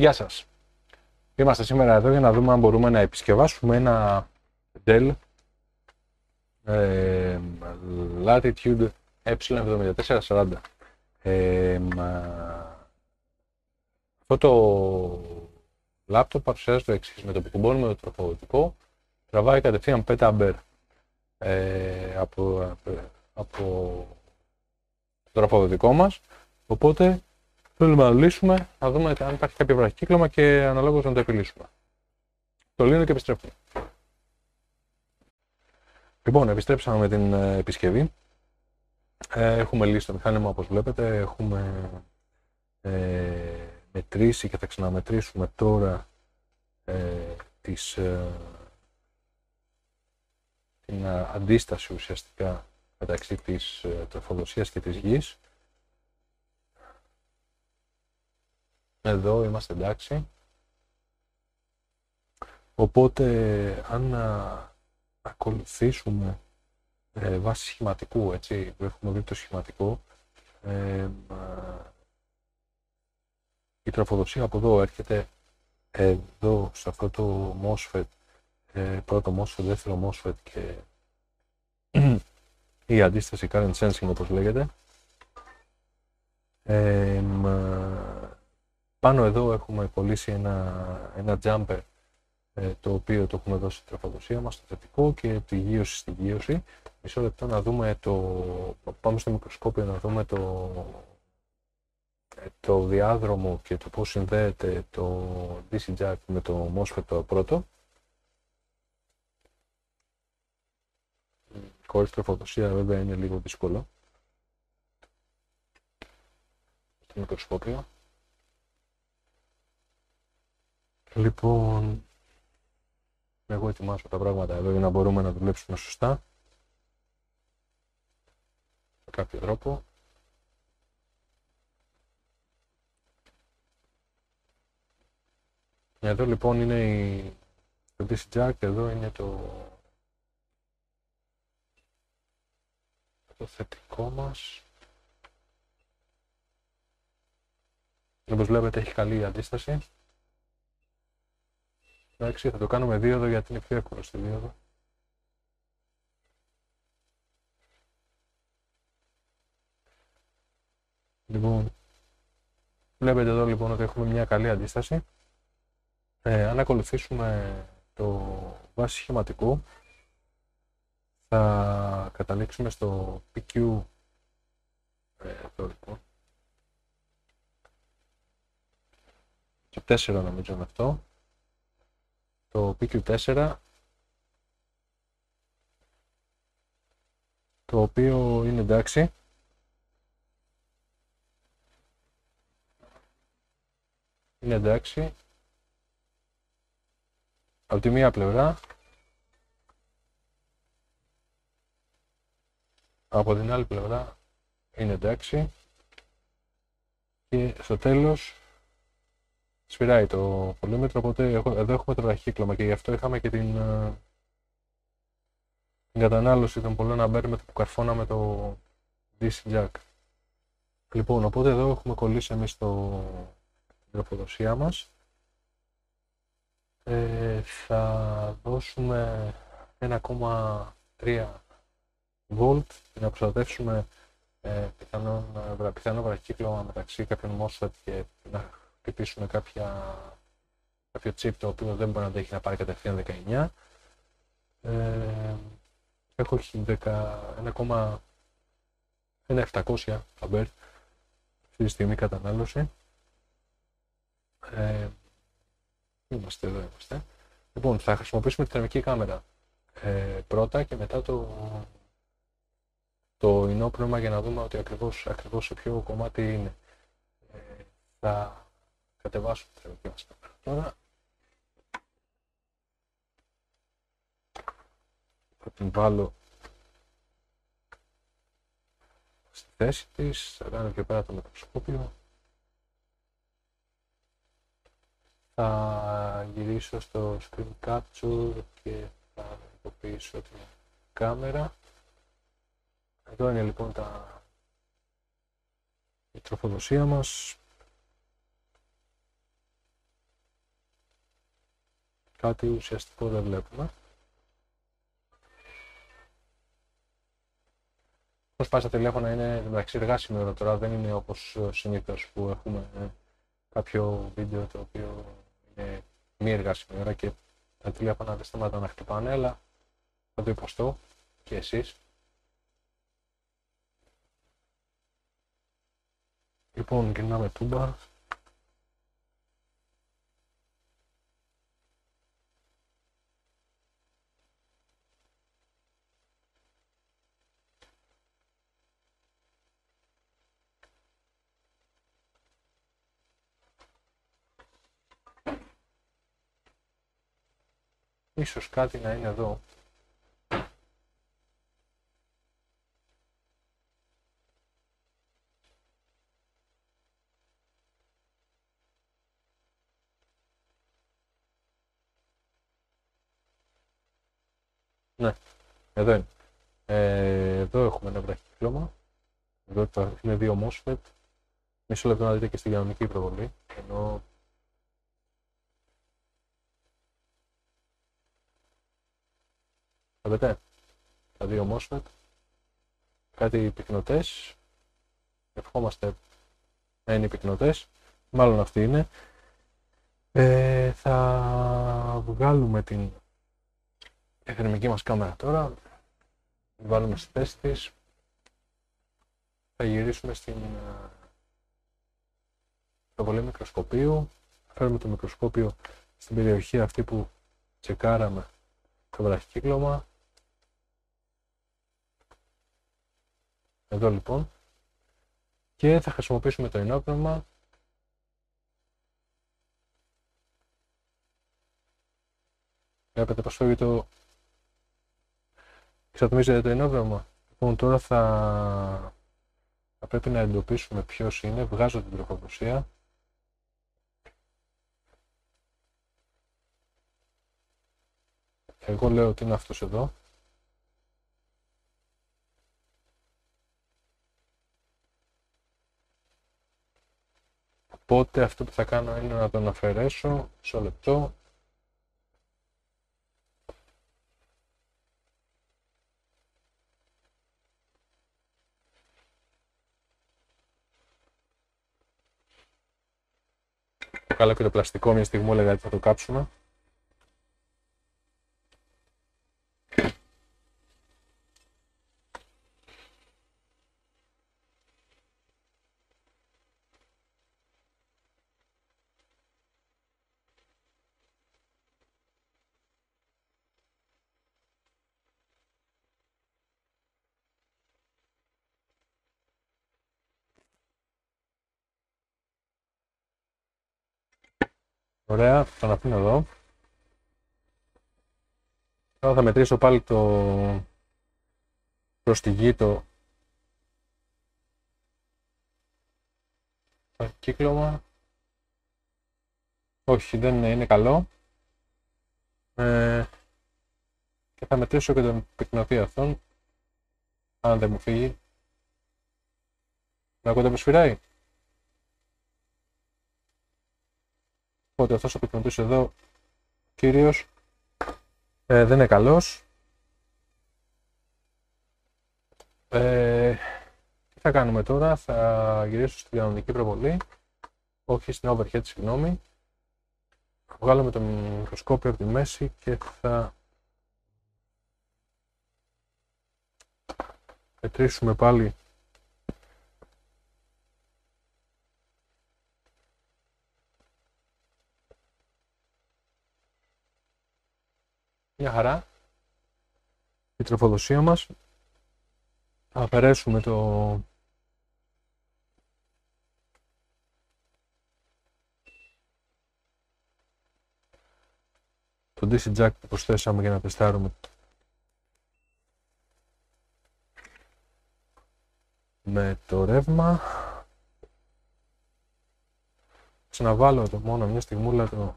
Γεια σας. Είμαστε σήμερα εδώ για να δούμε αν μπορούμε να επισκευάσουμε ένα Dell ε, Latitude E7440. Ε, αυτό το λάπτοπ παρουσιάζει το εξής. Με το που κουμπώνουμε το τροφοδοτικό, τραβάει κατευθείαν 5 αμπέρ ε, από, από το τροφοδοτικό μας. Οπότε θέλουμε να λύσουμε, να δούμε αν υπάρχει κάποιο βραχικύκλωμα και αναλόγως να το επιλύσουμε. Το λύνω και επιστρέφουμε. Λοιπόν, επιστρέψαμε με την ε, επισκευή. Ε, έχουμε λύσει το μηχάνημα όπως βλέπετε. Έχουμε ε, μετρήσει και θα ξαναμετρήσουμε τώρα ε, τις, ε, την αντίσταση ουσιαστικά μεταξύ της ε, τροφοδοσίας και της γης. Εδώ είμαστε εντάξει. Οπότε αν ακολουθήσουμε ε, βάσει σχηματικού, έτσι, που έχουμε δει το σχηματικό, ε, η τροφοδοσία από εδώ έρχεται εδώ, σε αυτό το MOSFET, ε, πρώτο MOSFET, δεύτερο MOSFET και η αντίσταση current sensing όπως λέγεται. Ε, πάνω εδώ έχουμε κολλήσει ένα, ένα jumper ε, το οποίο το έχουμε δώσει στη τροφοδοσία μας, το θετικό και τη γύρωση στη γύρωση. Μισό λεπτό να δούμε το, πάμε στο μικροσκόπιο να δούμε το, ε, το διάδρομο και το πώς συνδέεται το DC jack με το MOSFET το πρώτο. Χωρίς τροφοδοσία βέβαια είναι λίγο δύσκολο. Στο μικροσκόπιο. Λοιπόν, εγώ ετοιμάσω τα πράγματα εδώ για να μπορούμε να δουλέψουμε σωστά. Με κάποιο τρόπο. Εδώ λοιπόν είναι η... το DC jack, εδώ είναι το... το θετικό μας. Όπως βλέπετε έχει καλή αντίσταση. Εντάξει, θα το κάνουμε δίωδο γιατί είναι πιο εύκολο στη δίωδο. Λοιπόν, βλέπετε εδώ λοιπόν ότι έχουμε μια καλή αντίσταση. Ε, αν ακολουθήσουμε το βάση σχηματικού, θα καταλήξουμε στο PQ ε, εδώ λοιπόν. Το 4 νομίζω είναι αυτό το PQ4 το οποίο είναι εντάξει. Είναι εντάξει. Από τη μία πλευρά. Από την άλλη πλευρά είναι εντάξει. Και στο τέλος σφυράει το πολύμετρο, οπότε εδώ έχουμε το βραχύκλωμα και γι' αυτό είχαμε και την, ε, την κατανάλωση των πολλών αμπέρ με το που καρφώναμε το DC jack. Λοιπόν, οπότε εδώ έχουμε κολλήσει εμείς το, την τροφοδοσία μας. Ε, θα δώσουμε 1,3 volt για να προστατεύσουμε ε, πιθανό, ε, πιθανό βραχύκλωμα μεταξύ κάποιων MOSFET και να χτυπήσουμε κάποια, κάποιο chip το οποίο δεν μπορεί να αντέχει να πάρει κατευθείαν 19. Ε, έχω 1,700 αμπέρ αυτή τη στιγμή κατανάλωση. Ε, είμαστε εδώ, είμαστε. Λοιπόν, θα χρησιμοποιήσουμε τη θερμική κάμερα ε, πρώτα και μετά το, το ενόπνευμα για να δούμε ότι ακριβώς, ακριβώς σε ποιο κομμάτι είναι. Ε, θα κατεβάσω τη θερμική μας τώρα. Θα την βάλω στη θέση της, θα κάνω και πέρα το μικροσκόπιο. Θα γυρίσω στο screen capture και θα ειδοποιήσω την κάμερα. Εδώ είναι λοιπόν τα... η τροφοδοσία μας κάτι ουσιαστικό δεν βλέπουμε. Πώς πάει στα τηλέφωνα είναι μεταξύ εργάσιμη ώρα τώρα, δεν είναι όπως συνήθως που έχουμε ε, κάποιο βίντεο το οποίο είναι μη εργάσιμη ώρα και τα τηλέφωνα δεν σταματάνε να χτυπάνε, αλλά θα το υποστώ και εσείς. Λοιπόν, γυρνάμε τούμπα. Ίσως κάτι να είναι εδώ. Ναι, εδώ είναι. Ε, εδώ έχουμε ένα βραχυκλώμα. Εδώ είναι δύο MOSFET. Μισό λεπτό να δείτε και στη κανονική προβολή. Ενώ Βλέπετε, τα δύο MOSFET, κάτι πυκνοτές, ευχόμαστε να είναι πυκνοτές, μάλλον αυτή είναι. Ε, θα βγάλουμε την θερμική μας κάμερα τώρα, βάλουμε στη θέση της, θα γυρίσουμε στην το πολύ μικροσκοπείο, φέρουμε το μικροσκόπιο στην περιοχή αυτή που τσεκάραμε το βραχικύκλωμα Εδώ λοιπόν. Και θα χρησιμοποιήσουμε το ενόπνευμα Βλέπετε πως φεύγει το... Ξατμίζεται το ενόπνευμα. Λοιπόν τώρα θα... θα πρέπει να εντοπίσουμε ποιος είναι. Βγάζω την τροφοδοσία. Εγώ λέω ότι είναι αυτός εδώ. Οπότε αυτό που θα κάνω είναι να τον αφαιρέσω σε λεπτό. Καλά και το πλαστικό μια στιγμή έλεγα ότι θα το κάψουμε. Ωραία, θα τον αφήνω εδώ. Τώρα θα μετρήσω πάλι το προς τη γη το κύκλωμα. Όχι, δεν είναι, καλό. Ε, και θα μετρήσω και τον πυκνοτή αυτόν. Αν δεν μου φύγει. Με ακούτε πως φυράει. Οπότε αυτός ο πυκνοτής εδώ κύριος ε, δεν είναι καλός. Ε, τι θα κάνουμε τώρα, θα γυρίσω στην κανονική προβολή, όχι στην overhead, συγγνώμη. Θα βγάλουμε το μικροσκόπιο από τη μέση και θα μετρήσουμε πάλι Μια χαρά. Η τροφοδοσία μας. Θα αφαιρέσουμε το... το DC jack που προσθέσαμε για να τεστάρουμε με το ρεύμα. Ξαναβάλω το μόνο μια στιγμούλα το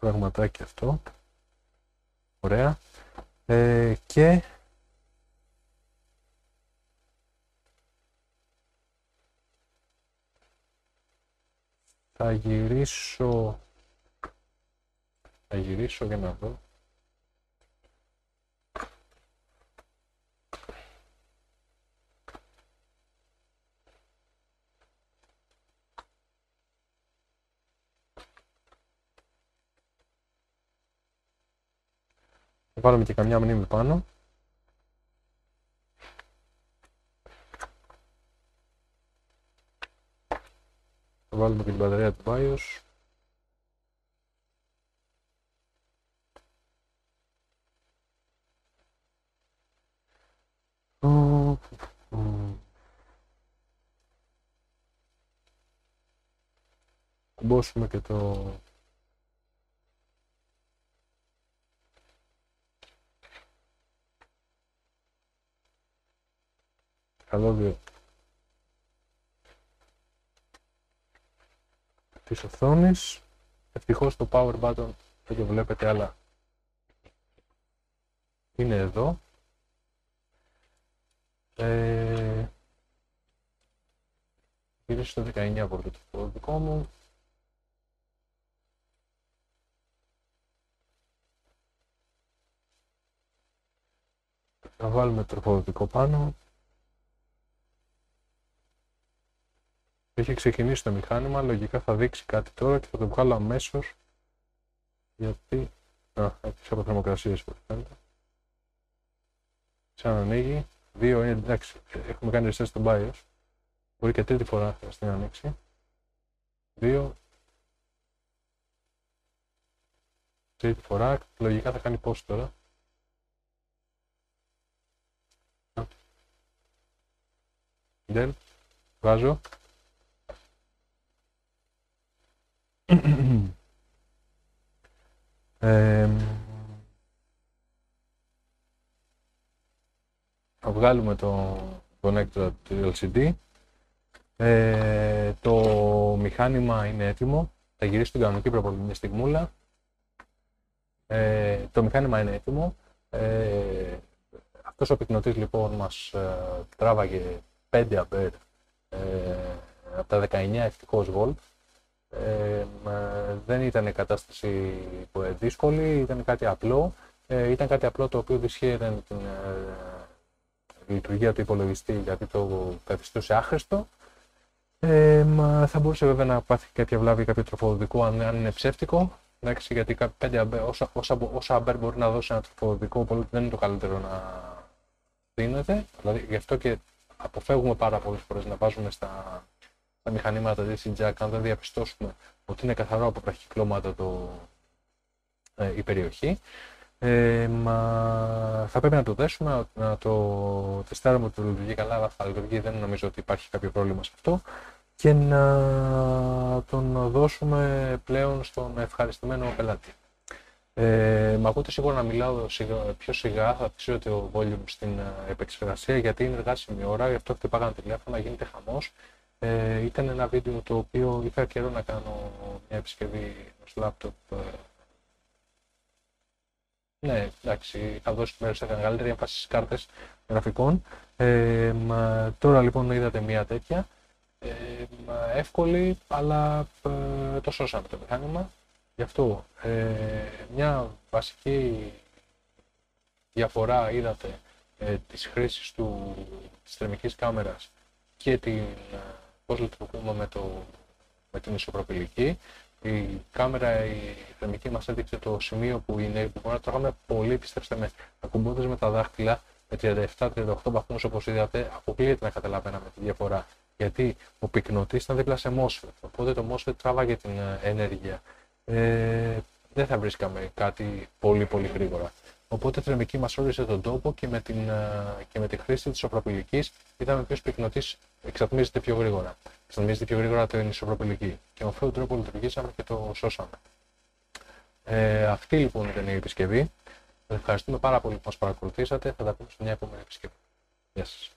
πραγματάκι αυτό. Ωραία. Ε, και Θα γυρίσω... Θα γυρίσω για να δω. Θα βάλουμε και καμιά μνήμη πάνω. Θα βάλουμε και την μπαταρία του BIOS. Κουμπώσουμε και το καλώδιο της οθόνης. Ευτυχώς το power button δεν το βλέπετε αλλά είναι εδώ. Ε, γυρίσω στο 19 από το δικό μου. Θα βάλουμε τροφοδοτικό πάνω. Έχει ξεκινήσει το μηχάνημα, λογικά θα δείξει κάτι τώρα και θα το βγάλω αμέσως. Γιατί. Α, έχει από θερμοκρασίες που φαίνεται. Σαν ανοίγει. Δύο είναι εντάξει. Έχουμε κάνει reset στο BIOS. Μπορεί και τρίτη φορά να χρειαστεί να ανοίξει. Δύο. Τρίτη φορά. Λογικά θα κάνει πώ τώρα. Δεν. Βάζω. θα βγάλουμε το connector του LCD. Ε, το μηχάνημα είναι έτοιμο. Θα γυρίσει την κανονική προπολιτική στιγμούλα. Ε, το μηχάνημα είναι έτοιμο. Ε, αυτός ο πυκνοτής λοιπόν μας ε, τράβαγε 5 αμπέρ ε, από τα 19 ευτυχώς volt ε, δεν ήταν κατάσταση δύσκολη, ήταν κάτι απλό. Ε, ήταν κάτι απλό το οποίο δυσχέρε την ε, λειτουργία του υπολογιστή γιατί το καθιστούσε άχρηστο. Ε, μα θα μπορούσε βέβαια να πάθει κάποια βλάβη, κάποιο τροφοδοτικό αν, αν είναι ψεύτικο. Εντάξει, γιατί 5 αμπέρ, όσα, όσα, όσα αμπέρ μπορεί να δώσει ένα τροφοδοτικό, πολύ δεν είναι το καλύτερο να δίνεται. Δηλαδή, γι' αυτό και αποφεύγουμε πάρα πολλές φορές να βάζουμε στα τα μηχανήματα DC Jack, αν δεν διαπιστώσουμε ότι είναι καθαρό από πραχυκλώματα το, ε, η περιοχή, ε, μα θα πρέπει να το δέσουμε, να το τεστάρουμε ότι λειτουργεί καλά, αλλά θα λειτουργεί, δεν νομίζω ότι υπάρχει κάποιο πρόβλημα σε αυτό. Και να τον δώσουμε πλέον στον ευχαριστημένο πελάτη. Ε, με ακούτε σίγουρα να μιλάω σιγά, πιο σιγά, θα αυξήσω το volume στην ε, επεξεργασία γιατί είναι εργάσιμη ώρα, γι' αυτό χτυπάγανε τηλέφωνα, γίνεται χαμός ε, ήταν ένα βίντεο το οποίο είχα καιρό να κάνω μια επισκευή στο λάπτοπ. Ε, ναι, εντάξει, είχα δώσει μέρος σε μεγαλύτερη έμφαση στις κάρτες γραφικών. Ε, μα, τώρα λοιπόν είδατε μια τέτοια. Ε, μα, εύκολη, αλλά ε, το σώσαμε το μηχάνημα. Γι' αυτό ε, μια βασική διαφορά είδατε ε, της χρήσης του, της θερμικής κάμερας και την πώς λειτουργούμε με, το, με την ισοπροπηλική. Η κάμερα, η θερμική μας έδειξε το σημείο που είναι, που μπορεί να τρώγαμε πολύ, πιστέψτε με, ακουμπώντας με τα δάχτυλα, με 37-38 βαθμούς όπως είδατε, αποκλείεται να καταλαβαίναμε τη διαφορά. Γιατί ο πυκνοτής ήταν δίπλα σε MOSFET, οπότε το MOSFET τράβαγε την ε, ενέργεια. Ε, δεν θα βρίσκαμε κάτι πολύ πολύ γρήγορα. Οπότε η θερμική μας όρισε τον τόπο και με, την, ε, και με τη χρήση της οπροπηλική είδαμε ποιο πυκνοτής εξατμίζεται πιο γρήγορα. Εξατμίζεται πιο γρήγορα την ισοπροπηλική. Και με αυτόν τον τρόπο λειτουργήσαμε και το σώσαμε. Ε, αυτή λοιπόν ήταν η επισκευή. Σας ευχαριστούμε πάρα πολύ που μας παρακολουθήσατε. Θα τα πούμε σε μια επόμενη επισκευή. Γεια σας.